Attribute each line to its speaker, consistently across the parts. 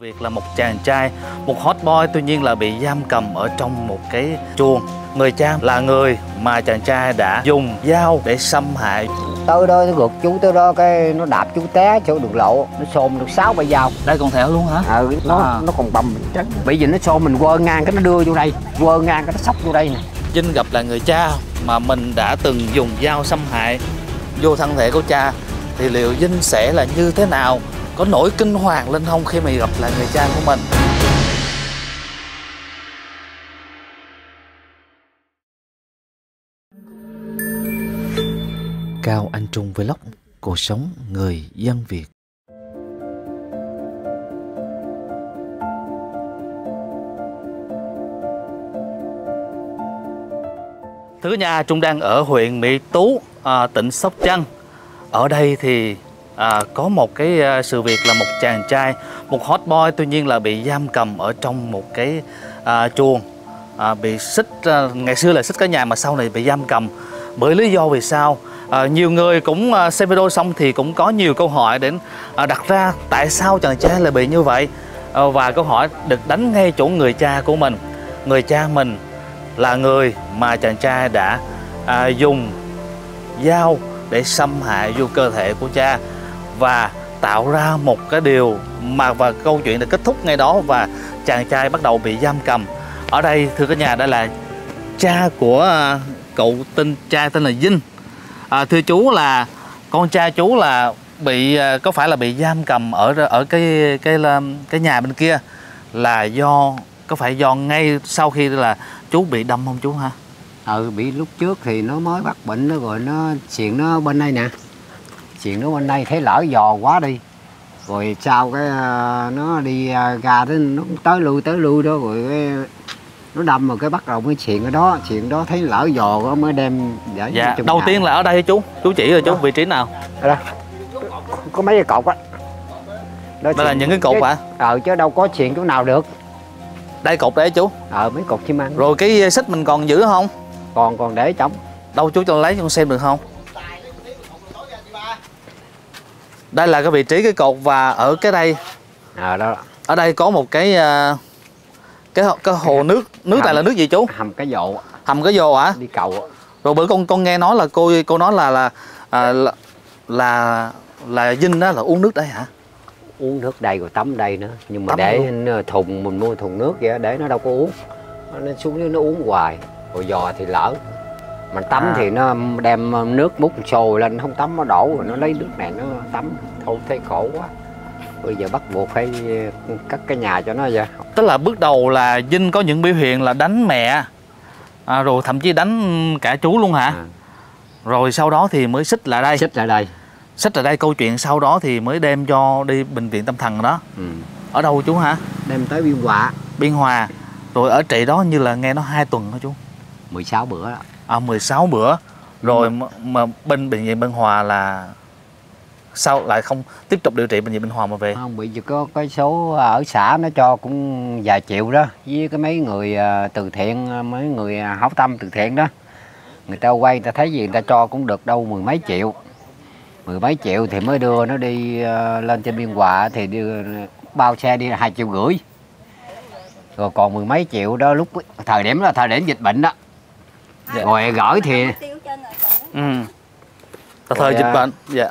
Speaker 1: Việc là một chàng trai, một hot boy tuy nhiên là bị giam cầm ở trong một cái chuồng. Người cha là người mà chàng trai đã dùng dao để xâm hại.
Speaker 2: tới đó nó gượt chú tới đó cái nó đạp chú té chỗ đường lộ nó xôm được sáu bảy dao
Speaker 1: Đây còn thẻo luôn hả?
Speaker 2: ừ, nó
Speaker 1: À.
Speaker 2: nó còn bầm mình trắng bởi vì nó xôm mình quơ ngang cái nó đưa vô đây quơ ngang cái nó sóc vô đây nè
Speaker 1: Vinh gặp lại người cha mà mình đã từng dùng dao xâm hại vô thân thể của cha thì liệu Vinh sẽ là như thế nào? Có nổi kinh hoàng lên không khi mà gặp lại người cha của mình? Cao Anh Trung Vlog Cuộc sống người dân Việt Thưa cả nhà, Trung đang ở huyện Mỹ Tú, à, tỉnh Sóc Trăng. Ở đây thì à, có một cái à, sự việc là một chàng trai, một hot boy tuy nhiên là bị giam cầm ở trong một cái à, chuồng, à, bị xích, à, ngày xưa là xích cả nhà mà sau này bị giam cầm. Bởi lý do vì sao? À, nhiều người cũng à, xem video xong thì cũng có nhiều câu hỏi đến à, đặt ra tại sao chàng trai lại bị như vậy à, và câu hỏi được đánh ngay chỗ người cha của mình người cha mình là người mà chàng trai đã à, dùng dao để xâm hại vô cơ thể của cha và tạo ra một cái điều mà và câu chuyện đã kết thúc ngay đó và chàng trai bắt đầu bị giam cầm. Ở đây thưa cả nhà đây là cha của à, cậu tên trai tên là Vinh. À, thưa chú là con trai chú là bị à, có phải là bị giam cầm ở ở cái cái cái, cái nhà bên kia là do có phải do ngay sau khi là chú bị đâm không chú ha?
Speaker 2: Ừ bị lúc trước thì nó mới bắt bệnh nó rồi nó chuyện nó bên đây nè xiền nó bên đây thấy lỡ dò quá đi. Rồi sau cái à, nó đi à, ra tới nó tới lui tới lui đó rồi cái nó đâm rồi cái bắt đầu mới xiền ở đó. Xiền đó thấy lỡ dò quá mới đem để
Speaker 1: dạ đầu tiên là ở đây chú? Chú chỉ rồi chú vị trí nào?
Speaker 2: Ở đây. có mấy cái cột á. Đó
Speaker 1: đây là những cái cột hả?
Speaker 2: Ờ chứ đâu có xiền chỗ nào được.
Speaker 1: Đây cột đấy chú?
Speaker 2: Ờ mấy cột xi măng
Speaker 1: rồi cái xích mình còn giữ không?
Speaker 2: Còn còn để trống.
Speaker 1: Đâu chú cho lấy cho con xem được không đây là cái vị trí cái cột và ở cái đây.
Speaker 2: Ờ đó.
Speaker 1: Ở đây có một cái à, cái hồ- cái hồ nước. Nước này là nước gì chú?
Speaker 2: Hầm cái dộ
Speaker 1: hầm cái vô hả?
Speaker 2: Đi cầu
Speaker 1: rồi bữa con con nghe nói là cô cô nói là là à, là là là Vinh đó là uống nước đây hả?
Speaker 2: Uống nước đây rồi tắm đây nữa. Nhưng mà
Speaker 1: Tắm
Speaker 2: để
Speaker 1: luôn.
Speaker 2: thùng mình mua thùng nước vậy để nó đâu có uống. Nó xuống nó uống hoài. Rồi dò thì lỡ mà tắm
Speaker 1: À.
Speaker 2: thì nó đem nước múc sôi lên không tắm nó đổ rồi nó lấy nước này nó tắm. Thôi thấy khổ quá. Bây giờ bắt buộc phải cắt cái nhà cho nó vậy.
Speaker 1: Tức là bước đầu là Vinh có những biểu hiện là đánh mẹ. À, rồi thậm chí đánh cả chú luôn hả?
Speaker 2: À.
Speaker 1: rồi sau đó thì mới xích lại đây.
Speaker 2: Xích lại đây.
Speaker 1: Xích lại đây câu chuyện sau đó thì mới đem cho đi bệnh viện tâm thần đó.
Speaker 2: Ừ.
Speaker 1: ở đâu chú hả?
Speaker 2: Đem tới biên họa
Speaker 1: biên hòa. Rồi ở trị đó như là nghe nó hai tuần hả chú?
Speaker 2: 16 bữa đó
Speaker 1: à 16 bữa. Rồi mà, mà bên bệnh viện biên hòa là sao lại không tiếp tục điều trị bệnh viện biên hòa mà về?
Speaker 2: Không bị có cái số ở xã nó cho cũng vài triệu đó. Với cái mấy người à, từ thiện à, mấy người à, hảo tâm từ thiện đó. Người ta quay người ta thấy gì người ta cho cũng được đâu mười mấy triệu. Mười mấy triệu thì mới đưa nó đi lên trên biên hòa thì đưa bao xe đi hai triệu rưỡi. Rồi còn mười mấy triệu đó lúc thời điểm là thời điểm dịch bệnh đó
Speaker 1: Dạ.
Speaker 2: rồi gửi thì
Speaker 1: ừ. Tại thời
Speaker 2: Rồi,
Speaker 1: dịch bệnh dạ.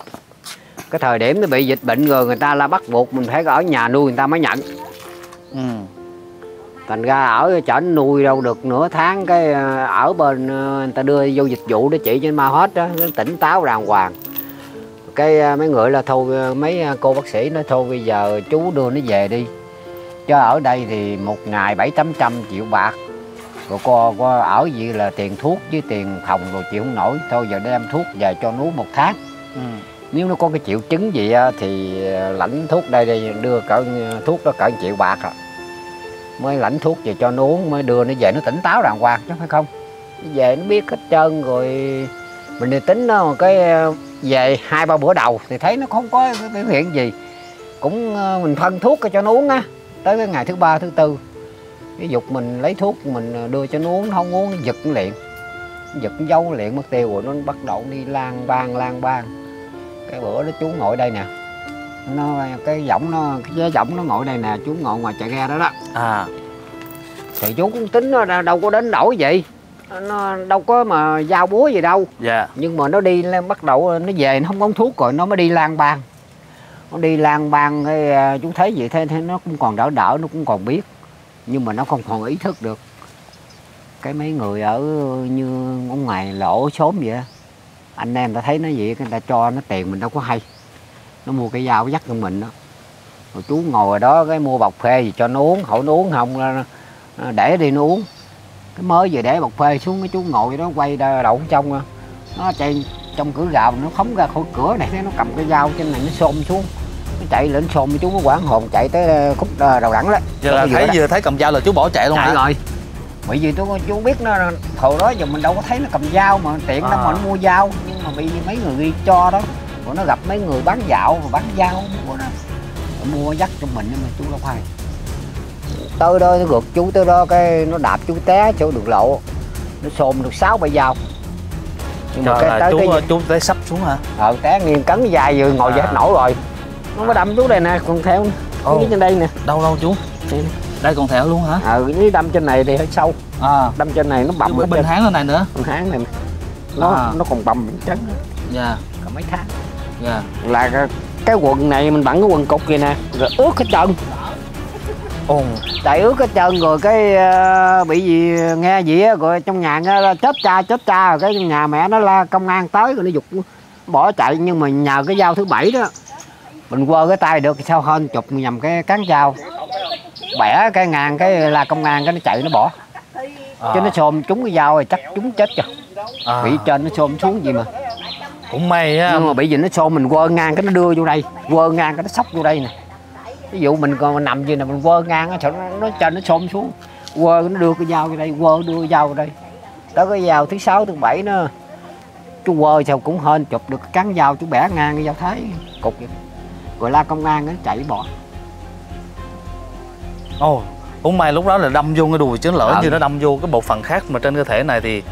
Speaker 2: Cái thời điểm nó bị dịch bệnh rồi người ta là bắt buộc mình phải ở nhà nuôi người ta mới nhận.
Speaker 1: Ừ.
Speaker 2: Thành ra ở chảnh nuôi đâu được nửa tháng cái ờ, ở bên ờ, người ta đưa vô dịch vụ để chỉ trên ma hết đó nó tỉnh táo đàng hoàng. Cái ờ, mấy người là thôi mấy cô bác sĩ nói thôi bây giờ chú đưa nó về đi. Cho ở đây thì một ngày bảy tám trăm triệu bạc rồi cô, cô ở gì là tiền thuốc với tiền phòng rồi chịu không nổi. Thôi giờ đem thuốc về cho nuốt một tháng.
Speaker 1: Ừ.
Speaker 2: Nếu nó có cái triệu chứng gì á, thì ờ, lãnh thuốc đây đây đưa cỡ thuốc đó cỡ triệu bạc à mới lãnh thuốc về cho nó uống mới đưa nó về. Nó tỉnh táo đàng hoàng chứ phải không? Nó về nó biết hết trơn rồi. Mình thì tính nó cái ờ, về hai ba bữa đầu thì thấy nó không có biểu hiện gì. Cũng mình phân thuốc cho nó uống á tới cái ngày thứ ba thứ tư cái dục mình lấy thuốc mình đưa cho nó uống nó không uống nó giật liền. Giật nó liền mất tiêu rồi nó bắt đầu đi lang bang lang bang. Cái bữa đó chú ngồi đây nè. Nó cái giọng nó cái giọng nó ngồi đây nè chú ngồi ngoài chợ ga đó đó.
Speaker 1: À.
Speaker 2: Thì chú cũng tính nó đâu- có đến nổi vậy. Nó đâu có mà giao búa gì đâu.
Speaker 1: Dạ.
Speaker 2: Nhưng mà nó đi lên bắt đầu nó về nó không có uống thuốc rồi nó mới đi lang bang. Nó đi lang bang cái à, chú thấy vậy thế, thế nó cũng còn đỡ đỡ nó cũng còn biết nhưng mà nó không còn ý thức được. Cái mấy người ở như ở ngoài lỗ xóm vậy anh em ta thấy nó vậy người ta cho nó tiền mình đâu có hay. Nó mua cái dao dắt cho mình đó rồi chú ngồi ở đó, cái mua bọc phê gì cho nó uống hỏi nó uống không để đi nó uống. Cái mới vừa để bọc phê xuống, cái chú ngồi đó quay ra đậu trong nó chạy trong cửa gào nó phóng ra khỏi cửa này nó cầm cái dao trên này nó xôm xuống chạy lên xôm chú nó quảng hồn chạy tới ờ, khúc ờ, đầu đẳng đó.
Speaker 1: Giờ là
Speaker 2: cái
Speaker 1: thấy vừa thấy cầm dao là chú bỏ chạy luôn
Speaker 2: chạy
Speaker 1: hả?
Speaker 2: rồi. Bởi vì tôi chú biết nó hồi đó giờ mình đâu có thấy nó cầm dao mà tiện
Speaker 1: À.
Speaker 2: đâu mà nó mua dao. Nhưng mà bị mấy người ghi cho đó rồi nó gặp mấy người bán dạo và bán dao của nó mua dắt cho mình nhưng mà chú đâu phải tới đó nó gượt chú tới đó cái nó đạp chú té chỗ đường lộ. Nó xôm được sáu bảy dao. Nhưng mà
Speaker 1: Trời
Speaker 2: cái
Speaker 1: là
Speaker 2: tới
Speaker 1: chú
Speaker 2: cái
Speaker 1: chú tới sắp xuống hả?
Speaker 2: Ờ té nghiêng cấn dài vừa ngồi
Speaker 1: À.
Speaker 2: dậy hết nổi rồi nó đâm chú đây nè còn theo nè cái trên đây nè.
Speaker 1: Đâu đâu chú?
Speaker 2: Đây
Speaker 1: còn thẹo luôn hả?
Speaker 2: Ờ cái đâm trên này thì hơi sâu.
Speaker 1: À.
Speaker 2: Đâm trên này nó bầm
Speaker 1: cái
Speaker 2: hết
Speaker 1: bên
Speaker 2: trên
Speaker 1: háng lên này nữa.
Speaker 2: Con háng này nè. nó
Speaker 1: À.
Speaker 2: nó còn bầm miếng trắng
Speaker 1: dạ.
Speaker 2: Cả mấy tháng.
Speaker 1: Dạ.
Speaker 2: Là cái, cái quần này mình bận cái quần cục kìa nè rồi ướt hết trơn.
Speaker 1: Ồ.
Speaker 2: Tại ướt hết trơn rồi cái ờ, bị gì nghe gì á rồi trong nhà nghe chết cha chết cha rồi cái nhà mẹ nó la công an tới rồi nó giục bỏ chạy. Nhưng mà nhờ cái dao thứ bảy đó mình quơ cái tay được sao hơn chụp nhầm cái cán dao. Bẻ cái ngang cái la công an cái nó chạy nó bỏ.
Speaker 1: À,
Speaker 2: chứ nó xôm trúng cái dao rồi chắc trúng chết rồi
Speaker 1: à,
Speaker 2: bị trên nó xôm xuống gì mà.
Speaker 1: Cũng may á.
Speaker 2: Nhưng mà bị gì nó xô mình quơ ngang cái nó đưa vô đây quơ ngang cái nó sóc vô đây nè. Ví dụ mình còn nằm gì nè mình quơ ngang nó, nó trên nó xôm xuống. Quơ nó đưa cái dao vô đây quơ đưa cái dao vô đây. Tới cái dao thứ sáu thứ bảy nó chú quơ sao cũng hên chụp được cái cán dao chú bẻ ngang cái dao thái cục vậy rồi la công an nó chạy bỏ.
Speaker 1: Ồ cũng may lúc đó là đâm vô cái đùi chứ lỡ
Speaker 2: Ờ.
Speaker 1: như nó đâm vô cái bộ phận khác mà trên cơ thể này thì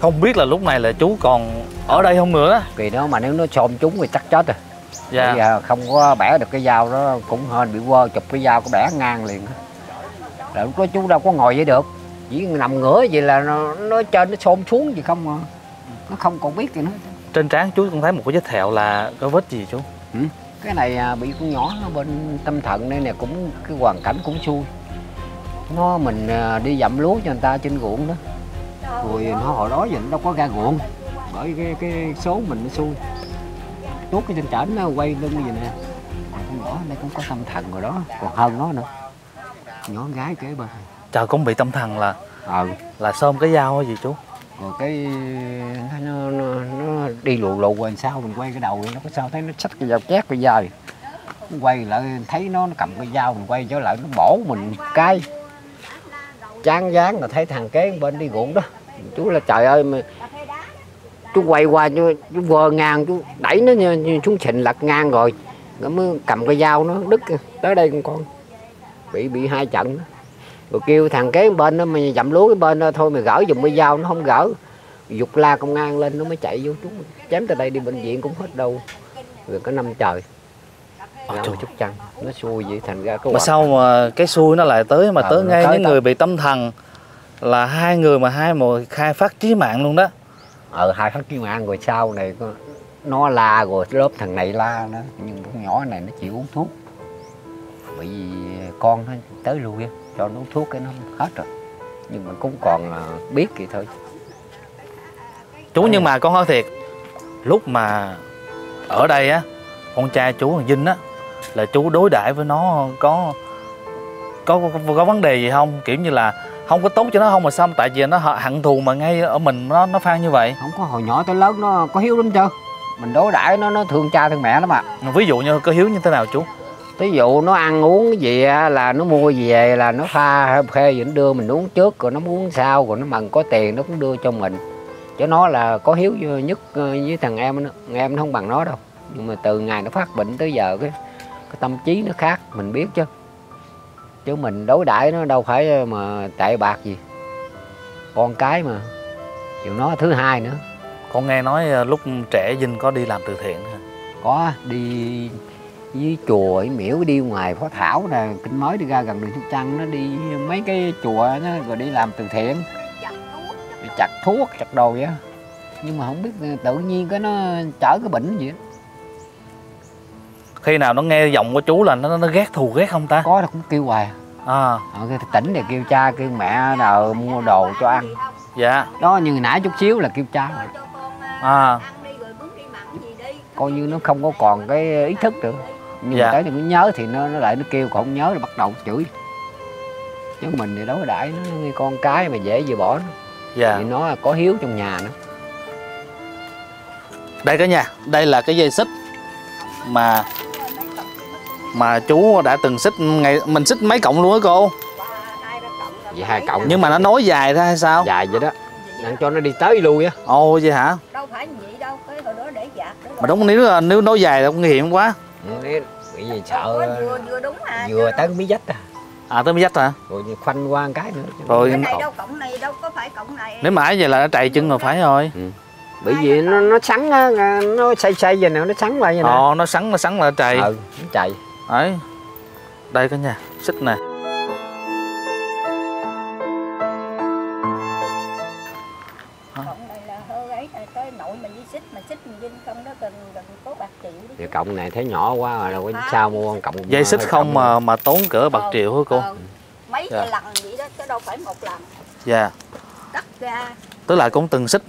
Speaker 1: không biết là lúc này là chú còn ở đây không nữa.
Speaker 2: Kỳ đó mà nếu nó xôm trúng thì chắc chết rồi.
Speaker 1: Dạ.
Speaker 2: Bây giờ không có bẻ được cái dao đó cũng hên bị quơ chụp cái dao có bẻ ngang liền. Là lúc đó chú đâu có ngồi vậy được. Chỉ nằm ngửa vậy là nó, nó trên nó xôm xuống gì không mà nó không còn biết gì nữa.
Speaker 1: Trên trán chú còn thấy một cái vết thẹo là có vết gì chú
Speaker 2: cái này à, bị con nhỏ nó bên tâm thận đây nè cũng cái hoàn cảnh cũng xui. Nó mình à, đi dặm lúa cho người ta trên ruộng đó. Rồi nó hồi đó giờ nó đâu có ra ruộng bởi cái cái số mình nó xui. Tuốt cái trên trển nó quay lưng như vậy nè. Con nhỏ đây cũng có tâm thần rồi đó còn hơn nó nữa. Nhỏ con gái kế bên.
Speaker 1: Trời cũng bị tâm thần là
Speaker 2: ờ
Speaker 1: là xôm cái dao hay gì chú
Speaker 2: rồi cái nó, nó, nó đi lù lù rồi sao mình quay cái đầu nó có sao thấy nó xách cái dao chét cái dao quay lại thấy nó, nó cầm cái dao mình quay trở lại nó bổ mình cái. Chán dán là thấy thằng kế bên đi ruộng đó. Chú là trời ơi mà chú quay qua chú, chú vờ ngang chú đẩy nó như, như xuống xịn lật ngang rồi. Nó mới cầm cái dao nó đứt. Tới đây con con bị bị hai trận đó rồi kêu thằng kế bên đó mày dặm lúa cái bên đó thôi mày gỡ dùng cái dao nó không gỡ. Dục la công an lên nó mới chạy vô chúng chém từ đây đi bệnh viện cũng hết đâu. Rồi có năm trời.
Speaker 1: Trời.
Speaker 2: chút chăng nó xui vậy thành ra cái
Speaker 1: mà sao mà cái xui nó lại tới mà
Speaker 2: Ờ,
Speaker 1: tới ngay
Speaker 2: tới
Speaker 1: những
Speaker 2: tới.
Speaker 1: người bị tâm thần là hai người mà hai một khai phát chí mạng luôn đó.
Speaker 2: Ờ hai phát kim an rồi sau này có nó la rồi lớp thằng này la nữa nhưng con nhỏ này nó chịu uống thuốc. Bởi vì con nó tới lui á, cho nó thuốc cái nó hết rồi. Nhưng mà cũng còn à, biết vậy thôi.
Speaker 1: Chú nhưng mà con nói thiệt lúc mà ở đây á con trai chú thằng Vinh á là chú đối đãi với nó có có, có có vấn đề gì không? Kiểu như là không có tốt cho nó không mà sao tại vì nó hận thù mà ngay ở mình nó nó phan như vậy.
Speaker 2: Không có hồi nhỏ tới lớn nó có hiếu lắm chưa mình đối đãi nó nó thương cha thương mẹ lắm ạ.
Speaker 1: Ví dụ như có hiếu như thế nào chú
Speaker 2: Ví dụ nó ăn uống cái gì là nó mua về là nó pha phê gì nó đưa mình uống trước rồi nó muốn uống sau rồi nó mần có tiền nó cũng đưa cho mình. Chứ nó là có hiếu nhất ờ, với thằng em nó thằng em nó không bằng nó đâu. Nhưng mà từ ngày nó phát bệnh tới giờ cái cái tâm trí nó khác mình biết chứ. Chứ mình đối đãi nó đâu phải mà tệ bạc gì. Con cái mà chịu nó thứ hai nữa.
Speaker 1: Con nghe nói ờ, lúc trẻ Vinh có đi làm từ thiện hả?
Speaker 2: có đi với chùa với miễu đi ngoài phó thảo nè kinh mới đi ra gần đường sóc trăng nó đi mấy cái chùa nó rồi đi làm từ thiện. Đi chặt thuốc chặt đồ vậy nhưng mà không biết tự nhiên cái nó chở cái bệnh gì á.
Speaker 1: khi nào nó nghe giọng của chú là nó nó ghét thù ghét không ta?
Speaker 2: Có nó cũng kêu hoài.
Speaker 1: À.
Speaker 2: Cái tỉnh thì kêu cha kêu mẹ nào mua đồ cho ăn.
Speaker 1: Dạ.
Speaker 2: Đó như nãy chút xíu là kêu cha rồi.
Speaker 1: à.
Speaker 2: Coi như nó không có còn cái ý thức được nhưng
Speaker 1: Dạ.
Speaker 2: mà tới thì nó nhớ thì nó, nó lại nó kêu còn không nhớ là bắt đầu chửi. Chứ mình thì đối đãi nó như con cái mà dễ gì bỏ nó.
Speaker 1: Dạ.
Speaker 2: Thì nó là có hiếu trong nhà nữa.
Speaker 1: Đây cả nhà đây là cái dây xích mà mà chú đã từng xích ngày mình xích mấy cộng luôn á cô?
Speaker 2: Vậy hai cộng
Speaker 1: nhưng mà nó nối dài ra hay sao?
Speaker 2: Dài vậy đó. Đang cho nó đi tới lui á.
Speaker 1: Ồ vậy hả?
Speaker 3: Đâu phải vậy đâu cái hồi đó để giặt để
Speaker 1: mà đúng nếu nếu nối dài là cũng nguy hiểm quá
Speaker 2: Ừ,
Speaker 3: Có
Speaker 2: sợ
Speaker 3: vừa vừa đúng à
Speaker 2: vừa tới mí dách à.
Speaker 1: À tới mới dắt hả?
Speaker 2: Rồi khoanh qua một cái nữa.
Speaker 1: Rồi-
Speaker 3: cái này đâu cộng này đâu có phải cộng này.
Speaker 1: Nếu mãi vậy là nó trầy chân rồi phải rồi.
Speaker 2: Bởi vì nó nó sắn á nó xây xây vậy nè nó sắn lại vậy nè
Speaker 1: ồ nó sắn nó sắn là trầy.
Speaker 2: Ừ nó chạy
Speaker 1: đấy. Đây cả nhà xích nè
Speaker 3: cộng này
Speaker 2: thấy nhỏ quá rồi đâu có sao mua con cộng
Speaker 1: dây xích không
Speaker 2: cộng
Speaker 1: mà mà tốn cỡ bạc
Speaker 3: Ờ,
Speaker 1: triệu hả cô
Speaker 3: ờ, mấy
Speaker 1: Dạ.
Speaker 3: lần vậy đó chứ đâu phải một lần
Speaker 1: dạ
Speaker 3: cắt ra
Speaker 1: tức là cũng từng xích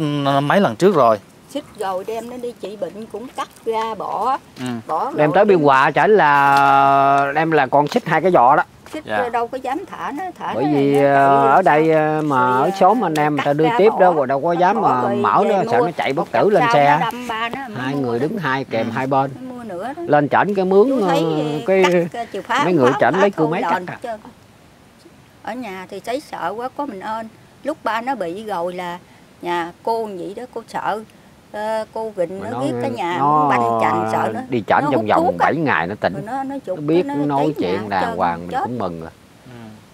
Speaker 1: mấy lần trước rồi
Speaker 3: xích rồi đem nó đi trị bệnh cũng cắt ra bỏ
Speaker 1: ừ.
Speaker 3: bỏ
Speaker 2: đem tới biên hòa chảnh là đem là con xích hai cái giò đó
Speaker 3: xích
Speaker 1: Dạ.
Speaker 3: đâu có dám thả nó thả
Speaker 2: bởi
Speaker 3: nó
Speaker 2: vì ờ, ở đây
Speaker 3: sao?
Speaker 2: ờ, mà ở
Speaker 3: Rồi,
Speaker 2: xóm anh em người ta đưa tiếp đó
Speaker 3: bỏ,
Speaker 2: rồi đâu có dám mà
Speaker 3: rồi
Speaker 2: mở nó sợ nó chạy bất tử lên xe hai người
Speaker 3: đó.
Speaker 2: đứng hai kèm
Speaker 1: Ừ.
Speaker 2: hai bên
Speaker 3: nữa đó
Speaker 2: lên chảnh cái mướn ờ, cái
Speaker 3: phá
Speaker 2: mấy người chảnh lấy cưa máy cắt à.
Speaker 3: ở nhà thì thấy sợ quá có mình ơn lúc ba nó bị rồi là nhà cô vậy đó cô sợ Ờ, cô
Speaker 2: mà
Speaker 3: nó
Speaker 2: nó
Speaker 3: biết cái nhà
Speaker 2: nó
Speaker 3: nó banh chành sợ nó
Speaker 2: đi chảnh
Speaker 3: nó
Speaker 2: vòng
Speaker 3: á.
Speaker 2: 7 ngày nó tỉnh
Speaker 3: nó nó
Speaker 2: nó biết
Speaker 3: cái
Speaker 2: nói chuyện đàng hoàng mình cũng mừng rồi.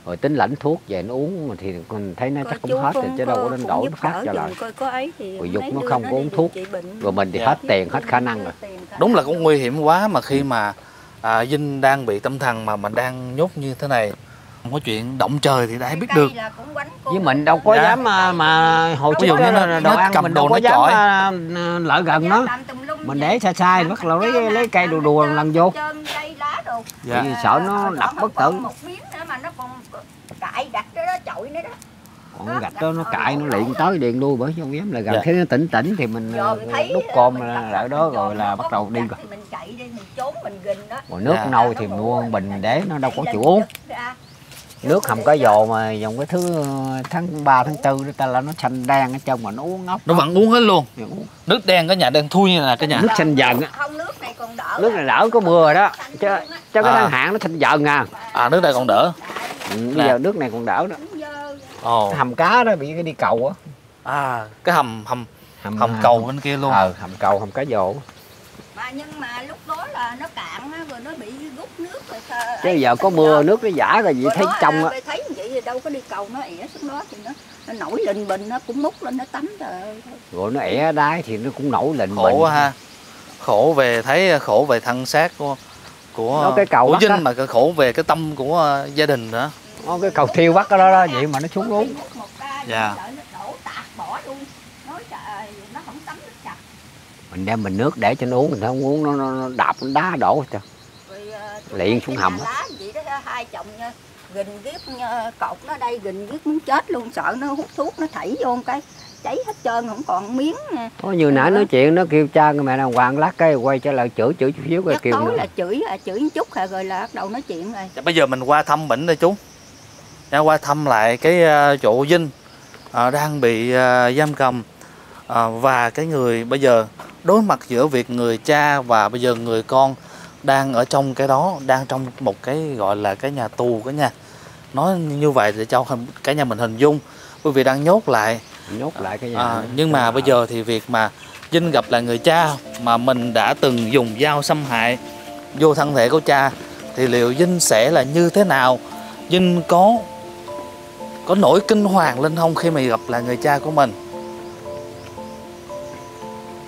Speaker 2: Rồi tính lãnh thuốc về nó uống mà thì mình thấy nó
Speaker 3: Coi
Speaker 2: chắc cũng hết rồi chứ đâu có đến
Speaker 3: cũng
Speaker 2: đổi nó phát cho lại.
Speaker 3: giùm coi có ấy thì
Speaker 2: Rồi dục nó không có uống thuốc. rồi mình thì
Speaker 1: Dạ.
Speaker 2: hết tiền hết khả năng rồi.
Speaker 1: Đúng là cũng nguy hiểm quá mà khi mà à, Vinh đang bị tâm thần mà mình đang nhốt như thế này không có chuyện động trời thì ai biết được.
Speaker 2: với mình đâu có
Speaker 1: Dạ.
Speaker 2: dám mà, mà hồi
Speaker 1: Ví
Speaker 2: trước
Speaker 1: dụ như
Speaker 2: đó
Speaker 1: nó- nó
Speaker 2: đồ ăn
Speaker 1: cầm
Speaker 2: mình
Speaker 1: đồ
Speaker 2: đâu có
Speaker 1: nó
Speaker 2: dám
Speaker 1: chọi.
Speaker 2: à, lợi gần nó. mình để xa xa bắt lấy lấy cây đùa đùa lần vô
Speaker 3: Trơn cây lá đồ.
Speaker 1: Dạ.
Speaker 2: Vì sợ nó
Speaker 3: Ờ,
Speaker 2: đập bất tử
Speaker 3: một miếng nữa mà nó còn cãi đặt đó, đó chọi nữa đó
Speaker 2: còn gạch đó nó cãi nó liền tới điện luôn bởi không dám. Là gần
Speaker 1: Dạ.
Speaker 2: thế nó tỉnh tỉnh thì mình ờ, đút
Speaker 3: ờ,
Speaker 2: cơm
Speaker 3: đặt
Speaker 2: lại đó rồi là bắt
Speaker 3: có
Speaker 2: đầu đi rồi.
Speaker 3: thì mình chạy đi mình trốn mình gìn đó.
Speaker 2: Rồi nước
Speaker 1: Dạ.
Speaker 2: nôi thì mua bình để nó đâu có chịu uống. nước hầm cá dồ mà dòng cái thứ ờ, tháng 3 tháng 4 đó ta là nó xanh đen ở trong mà nó uống ngốc.
Speaker 1: Nó vẫn uống hết luôn? Nước đen cả nhà đen thui như là cả nhà?
Speaker 2: Nước xanh dần á.
Speaker 3: Không nước này còn đỡ
Speaker 2: nước này đỡ có mưa rồi đó. Chứ chứ cái
Speaker 1: À.
Speaker 2: tháng hạn nó xanh dần à.
Speaker 1: À nước đây còn đỡ.
Speaker 2: Ừ, bây giờ nước này còn đỡ đó
Speaker 1: ồ.
Speaker 2: Hầm cá đó bị cái đi cầu á.
Speaker 1: À cái hầm hầm
Speaker 2: hầm,
Speaker 1: hầm cầu bên kia luôn.
Speaker 2: Ờ hầm cầu hầm cá dồ
Speaker 3: mà nhưng mà lúc đó là nó cạn á rồi nó bị rút nước rồi sao-
Speaker 2: chứ giờ có mưa
Speaker 3: rồi.
Speaker 2: nước nó giả rồi vậy
Speaker 3: Rồi
Speaker 2: thấy trong
Speaker 3: à,
Speaker 2: á.
Speaker 3: mày thấy vậy thì đâu có đi cầu nó ỉa xuống đó thì nó, nó nổi lình bình nó cũng múc lên nó tắm ơi
Speaker 2: rồi nó ẻ đái thì nó cũng nổi lệnh
Speaker 1: khổ quá ha. Khổ về thấy khổ về thân xác của của
Speaker 2: Nó cái cầu
Speaker 1: của. Vinh mà cái khổ về cái tâm của gia đình nữa
Speaker 2: Nó cái cầu thiêu bắt cái đó đó vậy mà nó xuống
Speaker 1: Dạ.
Speaker 3: luôn. Nói trời nó không tắm nước sạch
Speaker 2: mình đem bình nước để cho nó uống mình không uống nó, nó, nó đạp nó đá đổ cho
Speaker 3: rồi ờ,
Speaker 2: Liền xuống hầm
Speaker 3: nhà
Speaker 2: á.
Speaker 3: lá vậy đó hai chồng nha gìn ghép nha, cột nó đây gìn ghép muốn chết luôn sợ nó hút thuốc nó thảy vô cái cháy hết trơn không còn miếng
Speaker 2: có như nãy nói chuyện nó kêu cha cái mẹ nào hoàng lát cái quay trở lại chửi chửi chút xíu
Speaker 3: giấc
Speaker 2: kêu
Speaker 3: tối
Speaker 2: nữa.
Speaker 3: là chửi à, chửi một chút rồi là bắt đầu nói chuyện rồi.
Speaker 1: Dạ, bây giờ mình qua thăm bệnh đây chú Dạ, qua thăm lại cái uh, chỗ Vinh ờ, đang bị ờ, giam cầm. Ờ, và cái người bây giờ đối mặt giữa việc người cha và bây giờ người con đang ở trong cái đó đang trong một cái gọi là cái nhà tù cả nhà nói như vậy để cho cả nhà mình hình dung bởi vì đang nhốt lại.
Speaker 2: Nhốt lại cái nhà
Speaker 1: À, nhưng mà bây giờ thì việc mà Vinh gặp lại người cha mà mình đã từng dùng dao xâm hại vô thân thể của cha thì liệu Vinh sẽ là như thế nào? Vinh có có nổi kinh hoàng lên không khi mà gặp lại người cha của mình?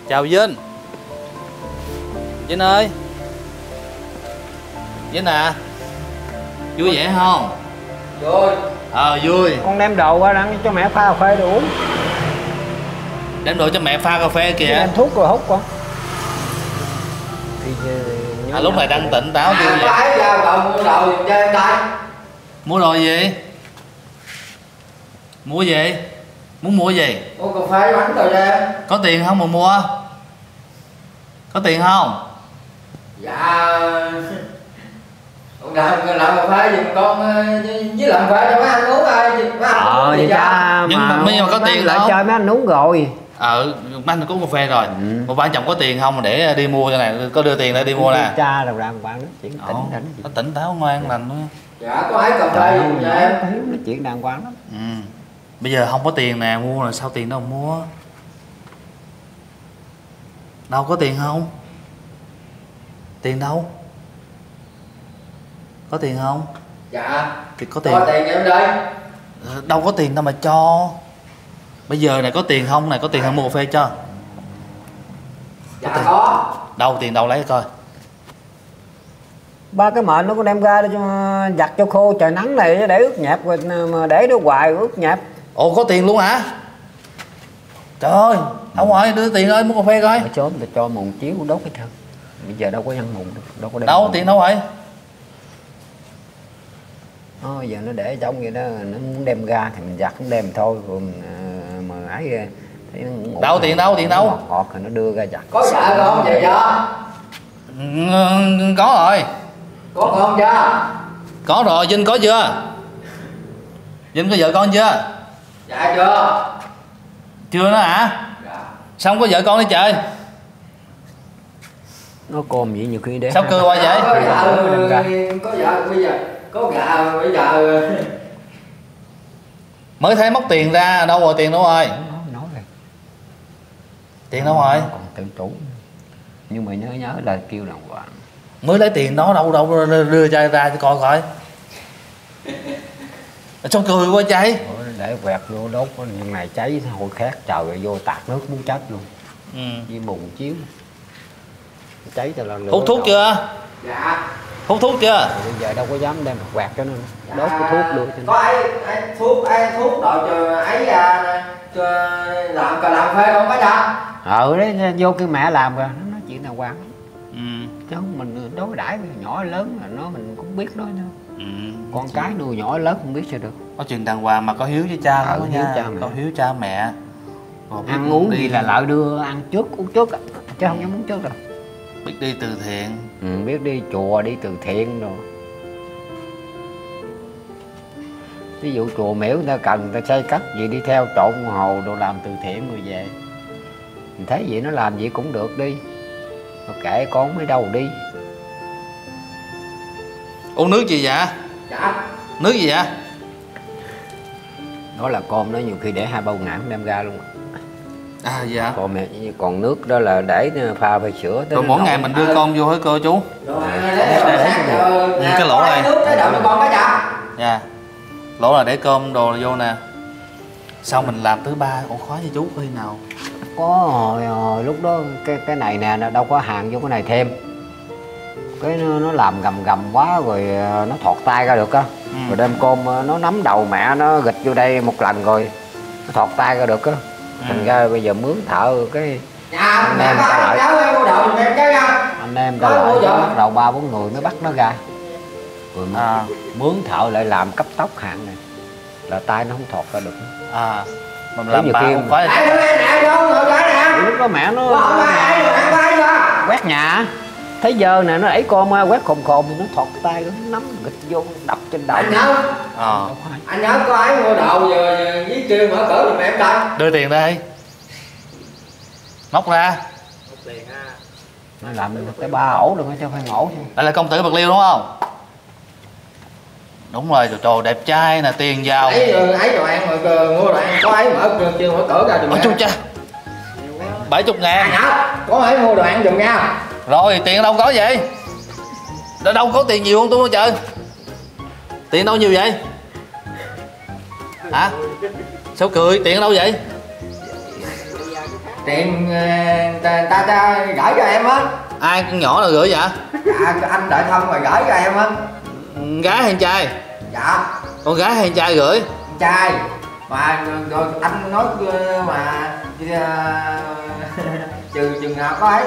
Speaker 1: Chào Vinh. Vinh ơi. Vinh à Vui vẻ không?
Speaker 4: Rồi
Speaker 1: Ờ vui
Speaker 4: Con đem đồ qua đặng cho mẹ pha cà phê đồ uống
Speaker 1: Đem đồ cho mẹ pha cà phê kìa
Speaker 4: đem thuốc rồi hút con Thì
Speaker 1: à, Lúc này đang tỉnh táo vui
Speaker 4: ra cậu mua đồ tay
Speaker 1: Mua đồ gì? Mua gì? Muốn mua gì?
Speaker 4: Mua cà phê bánh rồi em
Speaker 1: Có tiền không mà mua? Có tiền không?
Speaker 4: Dạ Con làm, làm cà phê giùm con ờ, với làm phê cho mấy anh uống thôi Mấy anh
Speaker 2: Ờ
Speaker 4: uống gì
Speaker 2: cha
Speaker 1: Nhưng mà giờ có tiền
Speaker 2: lại
Speaker 1: không?
Speaker 2: chơi mấy anh uống rồi
Speaker 1: Ờ, anh có cà phê rồi
Speaker 2: Ừ.
Speaker 1: Một vợ chồng có tiền không mà để đi mua cho này Có đưa tiền để đi mua nè
Speaker 2: cha đâu ra quán nói chuyện tỉnh tỉnh
Speaker 1: nó tỉnh táo ngoan lành nữa
Speaker 4: Dạ có ấy cà phê cho
Speaker 2: nhỏ
Speaker 4: em
Speaker 2: nói chuyện đàng hoàng lắm
Speaker 1: ừ. Bây giờ không có tiền nè Mua là sao tiền đâu mua? Đâu có tiền không? Tiền đâu? Có tiền không?
Speaker 4: Dạ.
Speaker 1: Thì có tiền.
Speaker 4: Có tiền em đây
Speaker 1: Ờ, Đâu có tiền đâu mà cho. Bây giờ này có tiền không? Này Có tiền không mua cà phê cho?
Speaker 4: Dạ có
Speaker 1: Đâu tiền đâu lấy coi.
Speaker 2: Ba cái mệnh nó có đem ra để cho giặt cho khô trời nắng này để ướt nhẹp rồi mà để đó hoài ướt nhẹp
Speaker 1: Ồ có tiền luôn hả? Trời ơi Ông ơi đưa tiền ơi mua cà phê coi.
Speaker 2: Chốn ta cho mùng chiếu đốt cái thân. Bây giờ đâu có ăn mùng đâu, đâu có đem
Speaker 1: Đâu
Speaker 2: mùng.
Speaker 1: tiền đâu rồi
Speaker 2: Ờ, giờ nó để trong vậy đó nó muốn đem ra thì mình giặt cũng đem thôi rồi mình, ờ, mà ấy ờ, thấy nó ngủ
Speaker 1: Đâu, tiền đâu, tiền đâu?
Speaker 2: ngọt ngọt thì nó đưa ra giặt.
Speaker 4: Có vợ con về chưa?
Speaker 1: Ừ, Có rồi.
Speaker 4: Có con chưa?
Speaker 1: Có rồi Vinh có chưa? Vinh có vợ con chưa
Speaker 4: Dạ chưa?
Speaker 1: Chưa nữa hả?
Speaker 4: Dạ.
Speaker 1: Sao không có vợ con đi chơi.
Speaker 2: Nó côm vậy nhiều khi để
Speaker 1: Sao cưa qua vậy.
Speaker 4: Có vợ Có vợ bây giờ Có gà bây giờ.
Speaker 1: Mới thấy móc tiền ra Đâu rồi tiền đâu rồi?
Speaker 2: Nói, nói rồi.
Speaker 1: Tiền đâu rồi?
Speaker 2: Còn tự chủ. Nhưng mà nhớ nhớ là kêu đàng hoàng.
Speaker 1: Mới lấy tiền đó đâu đâu đưa, ra cho coi coi. Sao cười quá chạy
Speaker 2: Ủa, để quẹt vô đốt có nhưng này cháy hồi khác trời ơi, vô tạt nước muốn chết luôn.
Speaker 1: Ừ.
Speaker 2: với mùng chiếu. Cháy cho là lửa
Speaker 1: Hút thuốc chưa?
Speaker 4: Dạ.
Speaker 1: Hút thuốc chưa?
Speaker 2: Rồi bây giờ đâu có dám đem quẹt cho nó
Speaker 4: Dạ.
Speaker 2: đốt cái thuốc cho
Speaker 4: Có ai, ai thuốc ai thuốc đồ cho ấy à, cho làm cà làm phê không có cho
Speaker 2: ờ đấy vô cái mẹ làm rồi nó nói chuyện đàng hoàng.
Speaker 1: Ừ.
Speaker 2: chứ không mình đối đãi với nhỏ lớn là nó mình cũng biết nói nữa
Speaker 1: Ừ.
Speaker 2: con cái nuôi nhỏ lớn không biết sao được.
Speaker 1: Có chuyện đàng hoàng mà có hiếu với cha
Speaker 2: Ừ, hiếu
Speaker 1: nha.
Speaker 2: cha mẹ.
Speaker 1: Có hiếu cha mẹ. Biết
Speaker 2: ăn uống gì là lợi đưa ăn trước uống trước á, chứ không dám uống trước đâu.
Speaker 1: Biết đi từ thiện.
Speaker 2: Ừ, biết đi chùa đi từ thiện rồi ví dụ chùa miễu người ta cần người ta xây cất gì đi theo trộn hồ đồ làm từ thiện rồi về. Mình thấy vậy nó làm gì cũng được đi. Mà kệ con mới đâu đi
Speaker 1: Uống nước gì vậy?
Speaker 4: Dạ.
Speaker 1: Nước gì vậy?
Speaker 2: Đó là con nó nhiều khi để hai bao không đem ra luôn.
Speaker 1: À dạ.
Speaker 2: Còn mẹ còn nước đó là để pha với sữa tới
Speaker 1: Rồi mỗi ngày mình đưa con vô hả cô chú?
Speaker 4: Rồi
Speaker 2: Dạ.
Speaker 1: Ừ, cái lỗ này.
Speaker 4: cho
Speaker 1: Nha Lỗ là để cơm đồ vô nè. Sao mình làm thứ ba? Ủa khó cho chú khi nào.
Speaker 2: Có hồi, hồi lúc đó cái cái này nè nó đâu có hàng vô cái này thêm cái nó, nó làm gầm gầm quá rồi ờ, nó thọt tay ra được á
Speaker 1: Ừ.
Speaker 2: rồi đem cơm ờ, nó nắm đầu mẹ nó gịch vô đây một lần rồi nó thọt tay ra được á thành
Speaker 1: Ừ.
Speaker 2: ra bây giờ mướn thợ cái
Speaker 4: nhà mẹ
Speaker 2: Em
Speaker 4: ai
Speaker 2: lại. anh em ta lại bắt đầu ba bốn người mới bắt nó ra rồi
Speaker 1: À
Speaker 2: mướn thợ lại làm cấp tốc hạng này là tay nó không thọt ra được
Speaker 1: À
Speaker 2: Giống
Speaker 1: làm ba không
Speaker 2: mà.
Speaker 1: phải
Speaker 2: lúc đó mẹ nó quét nhà thấy giờ nè nó đẩy con qua quét khùng khùng nó thọt tay nó nắm gịch vô đập trên đầu.
Speaker 4: Anh nhớ
Speaker 1: Ờ.
Speaker 2: Đâu
Speaker 4: anh nhớ có ai mua đồ giờ với kêu mở cửa giùm em đây
Speaker 1: Đưa tiền đây Móc ra.
Speaker 2: Nó làm được tới ba ổ được không phải ngổ chứ.
Speaker 1: Đây là công tử bạc liêu đúng không? Đúng rồi trời, trời đẹp trai nè Tiền giàu.
Speaker 4: Ấy rồi ấy đồ ăn rồi ờ, mua đồ ăn. Có ấy mở cửa kêu mở cửa ra giùm
Speaker 1: Ôi
Speaker 4: em.
Speaker 1: chú cha 70
Speaker 4: anh
Speaker 1: ngàn.
Speaker 4: Nhớ có ai mua đồ ăn giùm nha
Speaker 1: Rồi tiền đâu có vậy? Đâu, đâu có tiền nhiều không tôi trời. Tiền đâu nhiều vậy? Hả? Sao cười? Tiền đâu vậy?
Speaker 4: Tiền ờ, ta ta, ta gửi cho em á.
Speaker 1: Ai con nhỏ nào gửi vậy?
Speaker 4: Dạ anh đợi thông rồi gửi cho em á.
Speaker 1: Gái hay trai?
Speaker 4: Dạ.
Speaker 1: Con gái hay trai gửi?
Speaker 4: Trai. Mà rồi anh nói ờ, mà ờ, trừ chừng nào có ấy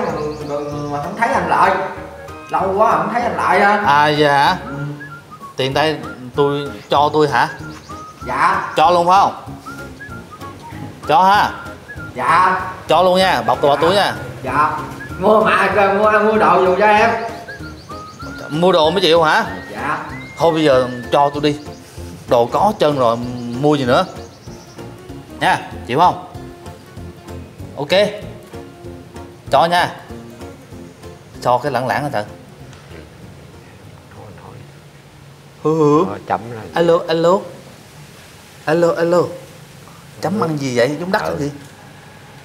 Speaker 4: mà, mà, không thấy anh lại lâu quá không thấy anh lại á.
Speaker 1: À vậy hả? Tiền đây tôi cho tôi hả?
Speaker 4: Dạ.
Speaker 1: Cho luôn phải không? Cho ha.
Speaker 4: Dạ.
Speaker 1: Cho luôn nha bọc tôi vào túi nha.
Speaker 4: Dạ. Mua mà mua mua đồ dùng cho em.
Speaker 1: Mua đồ mới chịu hả?
Speaker 4: Dạ.
Speaker 1: Thôi bây giờ cho tôi đi. Đồ có chân rồi mua gì nữa? Nha chịu không? Ok cho nha. Cho cái lãng lãng thôi
Speaker 4: thôi.
Speaker 1: Hứ hứ.
Speaker 4: Chấm rồi.
Speaker 1: Alo alo. Alo alo. Chấm ăn gì vậy? Giống đắt cái gì?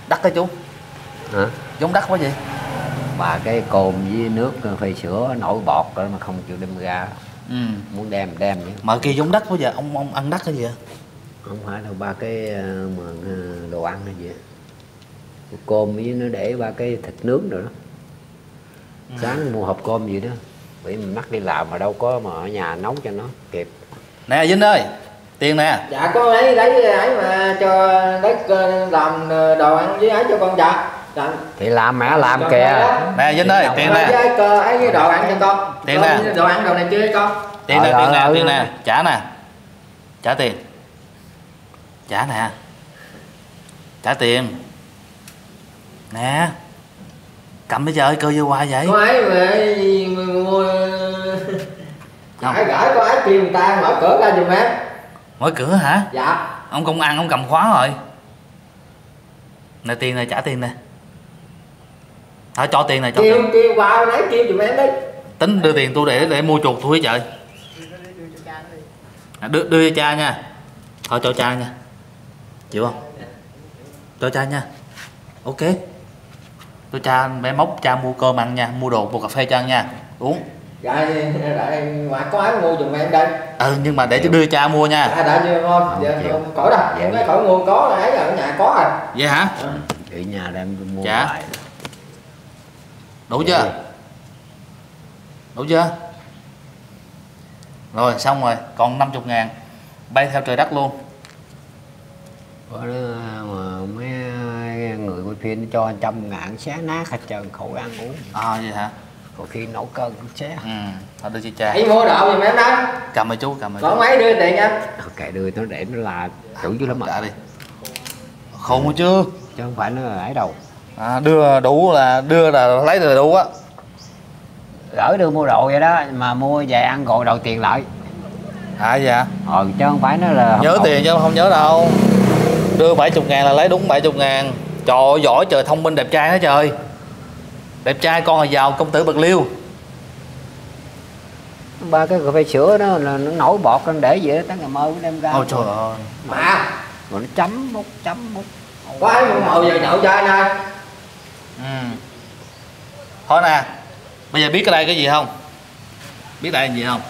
Speaker 1: Đắt hả chú?
Speaker 4: Hả?
Speaker 1: Giống đắt quá vậy?
Speaker 4: Mà cái cồn với nước phê sữa nổi bọt rồi mà không chịu đem ra.
Speaker 1: Ừ.
Speaker 4: Muốn đem đem chứ.
Speaker 1: Mà kia giống đắt quá vậy. Ông ông ăn đắt cái gì vậy?
Speaker 4: Không phải đâu ba cái ờ, mà ờ, đồ ăn hay gì cơm với nó để ba cái thịt nướng rồi đó. Sáng mua hộp cơm gì đó. Bởi mình mắc đi làm mà đâu có mà ở nhà nấu cho nó kịp.
Speaker 1: Nè vinh ơi tiền nè.
Speaker 4: Dạ có lấy lấy ấy mà cho lấy làm đồ ăn với ấy cho con dạ. Thì làm mẹ làm kìa.
Speaker 1: nè vinh ơi tiền nè.
Speaker 4: Với cơ ấy với đồ ăn cho con.
Speaker 1: Tiền nè.
Speaker 4: Đồ ăn đồ này chưa con?
Speaker 1: Tiền nè
Speaker 4: Rồi,
Speaker 1: tiền nè tiền nè. Trả nè. Trả tiền trả nè. Trả tiền nè cầm bây giờ ơi cơ vô hoài vậy.
Speaker 4: Có ấy mà gì mà mua gửi gửi có ấy kêu người ta mở cửa ra giùm em.
Speaker 1: Mở cửa hả?
Speaker 4: Dạ.
Speaker 1: Ông công ăn ông cầm khóa rồi. Nè tiền này trả tiền nè. Thôi cho tiền này cho
Speaker 4: kêu
Speaker 1: tiền.
Speaker 4: kêu vào lấy kêu giùm em đi.
Speaker 1: Tính đưa tiền tôi để để mua chuột tôi trời. À, đưa đưa cho cha nha. Thôi cho cha nha. Chịu không? Cho cha nha. Ok tôi cha bé móc cha mua cơm ăn nha mua đồ mua cà phê cho ăn nha. Uống.
Speaker 4: Dạ đợi mà có ấy mua giùm em đây.
Speaker 1: Ừ nhưng mà để cho đưa cha mua nha.
Speaker 4: Dạ đợi chưa thôi giờ
Speaker 2: chịu.
Speaker 4: khỏi đâu
Speaker 2: Dạ.
Speaker 4: cái khỏi mua có là ấy ở nhà có rồi.
Speaker 1: Vậy hả?
Speaker 2: Để nhà đem mua
Speaker 1: Dạ.
Speaker 2: lại.
Speaker 1: đủ
Speaker 2: Dạ.
Speaker 1: chưa đủ chưa? Rồi xong rồi. Còn 50 ngàn. Bay theo trời đất luôn.
Speaker 2: Có đó mà mấy người coi phim nó cho trăm ngàn xé nát hết trơn khỏi ăn uống.
Speaker 1: À vậy hả?
Speaker 2: Có khi nấu cơm cũng xé.
Speaker 1: Ừ thôi đưa cho cha
Speaker 4: hãy mua đồ giùm em đây
Speaker 1: cầm ơi chú cầm ơi
Speaker 4: có
Speaker 1: chú.
Speaker 4: mấy đưa tiền em
Speaker 2: kệ đưa nó để nó là chủ chứ lắm mà
Speaker 1: đi. Khôn rồi chưa
Speaker 2: chứ không phải nó ấy đâu.
Speaker 1: À, đưa đủ là đưa là lấy là đủ á.
Speaker 2: Gửi đưa mua đồ vậy đó mà mua về ăn rồi đầu tiền lại.
Speaker 1: À dạ
Speaker 2: ờ chứ không phải nó là
Speaker 1: nhớ tiền chứ không nhớ đâu. Đưa 70 ngàn là lấy đúng 70 ngàn trời ơi, giỏi trời thông minh đẹp trai đó trời. Đẹp trai con là giàu công tử bạc liêu.
Speaker 2: Ba cái cà phê sữa đó là nó nổi bọt nó để vậy đó tới ngày mơ đem ra.
Speaker 1: Ôi trời ơi.
Speaker 4: Mà.
Speaker 2: Rồi nó chấm mút chấm
Speaker 4: ấy mua màu về nhậu cho anh ơi.
Speaker 1: Ừ. thôi nè bây giờ biết cái đây cái gì không? Biết đây là gì không?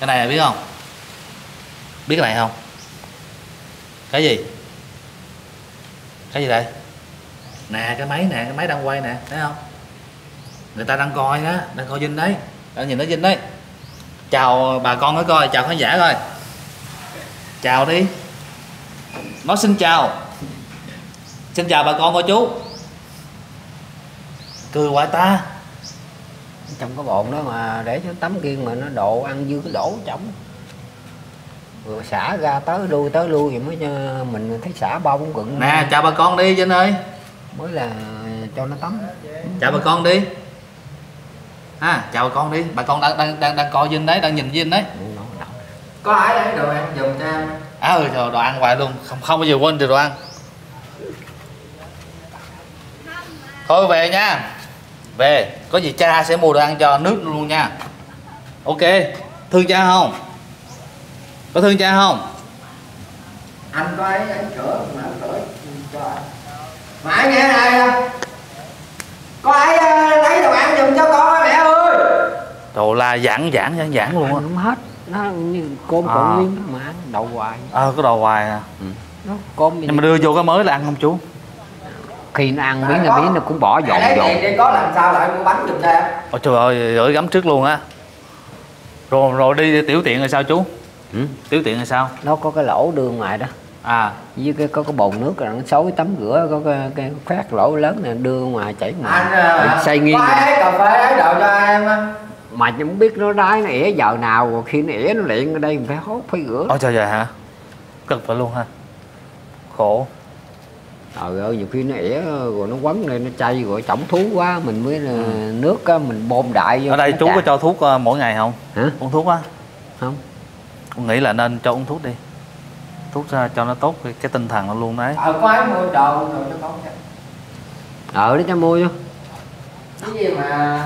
Speaker 1: Cái này là biết không? Biết cái này không? Cái gì? Cái gì đây nè cái máy nè cái máy đang quay nè thấy không? Người ta đang coi á đang coi vinh đấy. Đang nhìn nó vinh đấy. Chào bà con nó coi chào khán giả coi. Chào đi. Nói xin chào. Xin chào bà con cô chú. Cười hoài ta.
Speaker 2: Trong cái bồn đó mà để cho tấm kiên mà nó độ ăn dư cái đổ trong. Rồi xả ra tới lui tới lui vậy mới cho mình thấy xả bao bóng cận
Speaker 1: nè chào bà con đi vinh ơi
Speaker 2: mới là cho nó tắm.
Speaker 1: Chào bà con đi. Ha chào bà con đi. Bà con đang đang đang đang coi vinh đấy đang nhìn vinh đấy.
Speaker 4: Có ấy ấy đồ ăn dùng cho em?
Speaker 1: À ừ trời đồ ăn hoài luôn. Không không bao giờ quên được đồ ăn. Thôi về nha. Về. Có gì cha sẽ mua đồ ăn cho nước luôn nha. Ok. Thương cha không? Có thương cha không?
Speaker 4: Anh có ấy anh cửa mở cửa cho anh mà anh nghe này nè. có ấy ờ, lấy đồ ăn giùm cho con mẹ ơi?
Speaker 1: Đồ là giảng giảng giảng giảng luôn á.
Speaker 2: Không hết. Nó như cơm
Speaker 1: À.
Speaker 2: còn nguyên mà ăn đậu hoài.
Speaker 1: Ờ có đồ hoài à?
Speaker 2: Nó cơm
Speaker 1: nhưng mà đưa vô cái mới là ăn không chú?
Speaker 2: Khi nó ăn miếng hay miếng nó cũng bỏ dọn
Speaker 4: lấy
Speaker 2: dọn
Speaker 4: tiền đi có làm sao lại mua bánh giùm cho em
Speaker 1: ôi trời ơi gửi gắm trước luôn á. Rồi rồi đi tiểu tiện là sao chú?
Speaker 2: Ừ.
Speaker 1: tiểu tiện là sao?
Speaker 2: Nó có cái lỗ đưa ngoài đó
Speaker 1: à
Speaker 2: với cái có cái bồn nước rồi nó xối tắm rửa có cái, cái phát lỗ lớn này đưa ngoài chảy ngoài.
Speaker 4: Anh à,
Speaker 2: xây nghiêng
Speaker 4: có ấy cà phê ấy đồ cho em á.
Speaker 2: Mà không biết nó đái nó ỉa giờ nào rồi khi nó ỉa nó luyện ở đây mình phải hốt phải rửa.
Speaker 1: Ôi trời trời hả? Cực phải luôn ha. Khổ.
Speaker 2: Trời ơi nhiều khi nó ỉa rồi nó quấn lên nó chay rồi chổng thú quá mình mới là nước á mình bơm đại vô.
Speaker 1: Ở đây chú có
Speaker 2: chạc.
Speaker 1: cho thuốc ờ, mỗi ngày không?
Speaker 2: Hả?
Speaker 1: Uống thuốc á?
Speaker 2: Không.
Speaker 1: Con nghĩ là nên cho uống thuốc đi thuốc ra cho nó tốt cái, cái tinh thần nó luôn đấy.
Speaker 4: Ờ có ai mua đồ rồi cho con cho
Speaker 2: ờ để cho mua vô.
Speaker 4: Cái gì mà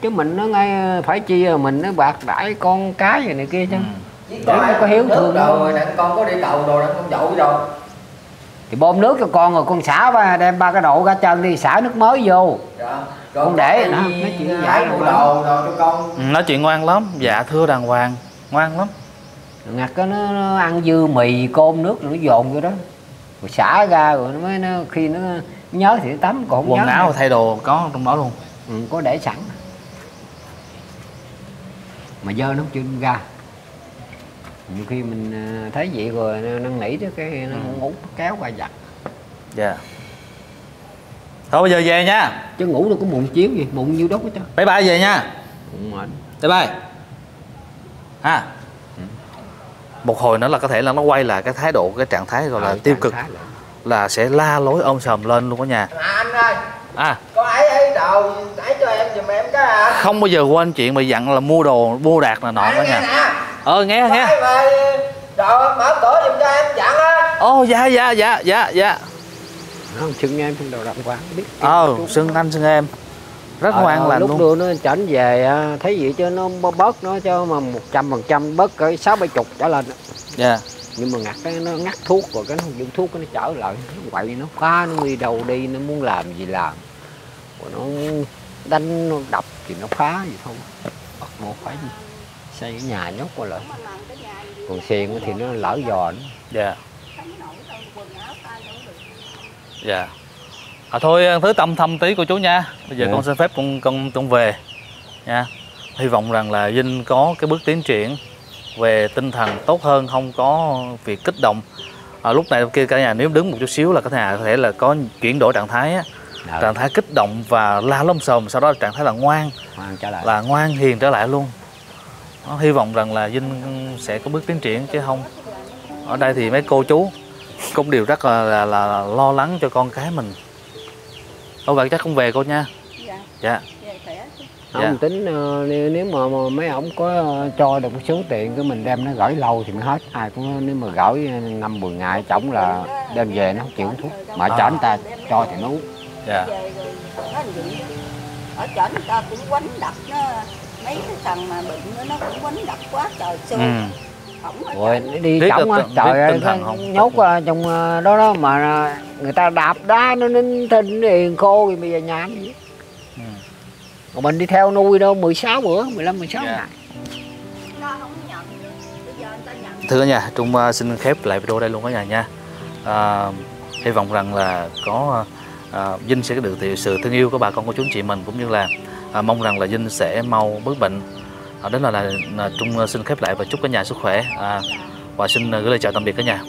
Speaker 2: chứ mình nó ngay phải chi rồi mình nó bạc đãi con cái rồi này kia chứ.
Speaker 1: Ừ.
Speaker 4: chỉ
Speaker 2: Để nó có hiếu thương
Speaker 4: đồ
Speaker 2: đâu.
Speaker 4: rồi đặng con có đi cầu đồ đặng con dậu rồi
Speaker 2: thì bơm nước cho con rồi con xả ba đem ba cái độ ra chân đi xả nước mới vô.
Speaker 4: Dạ.
Speaker 2: Con để,
Speaker 4: gì
Speaker 2: nói chuyện giải rồi.
Speaker 4: đồ đồ cho con.
Speaker 1: Ừ, nói chuyện ngoan lắm. Dạ thưa đàng hoàng. Ngoan lắm
Speaker 2: ngặt nó, nó ăn dư mì cơm nước rồi nó dồn vô đó. Rồi xả ra rồi nó mới nó khi nó nhớ thì nó tắm còn
Speaker 1: quần áo thay đồ có trong đó luôn.
Speaker 2: Ừ, có để sẵn. Mà dơ nó không chịu ra. Nhiều khi mình à, thấy vậy rồi nó năn nỉ đó cái nó
Speaker 1: Ừ.
Speaker 2: ngủ kéo qua giặt.
Speaker 1: Dạ. Thôi bây giờ về nha.
Speaker 2: Chứ ngủ đâu có mụn chiếu gì mụn nhiêu đốt hết trơn.
Speaker 1: Bye bye về nha.
Speaker 2: Mụn mệt.
Speaker 1: Bye bye. Ha một hồi nữa là có thể là nó quay lại cái thái độ cái trạng thái gọi là
Speaker 2: Ờ,
Speaker 1: tiêu cực.
Speaker 2: là-
Speaker 1: là sẽ la lối ôm sòm lên luôn cả nhà
Speaker 4: à, anh ơi.
Speaker 1: À.
Speaker 4: Có ấy ấy đồ ấy cho em giùm em cái à.
Speaker 1: Không bao giờ quên chuyện mà dặn là mua đồ mua đạt là nọ cả nhà ờ nghe nghe.
Speaker 4: đồ mở cửa giùm cho em dặn á.
Speaker 1: Ồ dạ dạ dạ dạ dạ.
Speaker 2: Nó không chừng em trong đầu đậm quá biết.
Speaker 1: Ờ xưng anh xưng em rất
Speaker 2: Ờ,
Speaker 1: ngoan lành
Speaker 2: lúc
Speaker 1: luôn.
Speaker 2: đưa nó chảnh về thấy vậy chứ nó bớt- nó cho mà một trăm phần trăm bớt cỡ sáu bảy chục trở lên
Speaker 1: dạ.
Speaker 2: Nhưng mà ngặt cái nó ngắt thuốc rồi cái nó không dùng thuốc cái nó trở lại. Nó quậy nó phá nó đi đâu đi nó muốn làm gì làm. Rồi nó đánh nó đập thì nó phá gì thôi. Bắt một phải gì xây cái nhà nhốt qua lại. Còn xiền thì nó lỡ giò nó
Speaker 1: dạ.
Speaker 3: Không nổi đâu
Speaker 1: à, thôi thứ tâm thăm tí của chú nha. Bây giờ
Speaker 2: Dạ.
Speaker 1: con xin phép con con con về nha. Hy vọng rằng là Vinh có cái bước tiến triển về tinh thần tốt hơn không có việc kích động. À, lúc này kia cả nhà nếu đứng một chút xíu là có thể có thể là có chuyển đổi trạng thái á,
Speaker 2: Ờ,
Speaker 1: trạng thái kích động và la lông xồm sau đó là trạng thái là ngoan.
Speaker 2: Ngoan trở lại.
Speaker 1: Là ngoan hiền trở lại luôn. Đó, hy vọng rằng là Vinh sẽ có bước tiến triển chứ không. Ở đây thì mấy cô chú cũng đều rất là, là, là lo lắng cho con cái mình Thôi vậy chắc không về cô nha.
Speaker 3: Dạ.
Speaker 1: Dạ.
Speaker 3: Chứ.
Speaker 2: Không
Speaker 1: Dạ.
Speaker 2: tính ờ, nếu nếu mà, mà mấy ổng có ờ, cho được một số tiền cái mình đem nó gửi lâu thì mới hết. Ai cũng nếu mà gửi ờ, năm mười ngày chổng là đem về nó không chịu uống thuốc. Mà cho anh ta cho thì nó uống.
Speaker 1: Dạ.
Speaker 3: Ở chỗ người ta cũng quánh đập nó mấy cái thằng mà bệnh nó nó cũng quánh đập quá trời xưa
Speaker 1: ừ.
Speaker 2: Rồi đi chổng
Speaker 1: được
Speaker 2: á trời ơi nhốt ở trong ờ, đó đó mà ờ, người ta đạp đá nó nín thinh nó hiền khô thì bây giờ nhà nó gì
Speaker 1: Ừ.
Speaker 2: còn mình đi theo nuôi đâu 16 bữa 15 16
Speaker 1: Dạ.
Speaker 2: ngày.
Speaker 3: Nó không nhận. Bây giờ người ta nhận.
Speaker 1: Thưa cả nhà Trung uh, xin khép lại video đây luôn cả nhà nha. À, hy vọng rằng là có à, Vinh sẽ được sự thương yêu của bà con của chú anh chị mình cũng như là à, mong rằng là Vinh sẽ mau bớt bệnh à, đến là, là, là Trung ờ, xin khép lại và chúc cả nhà sức khỏe. À, và xin ờ, gửi lời chào tạm biệt cả nhà.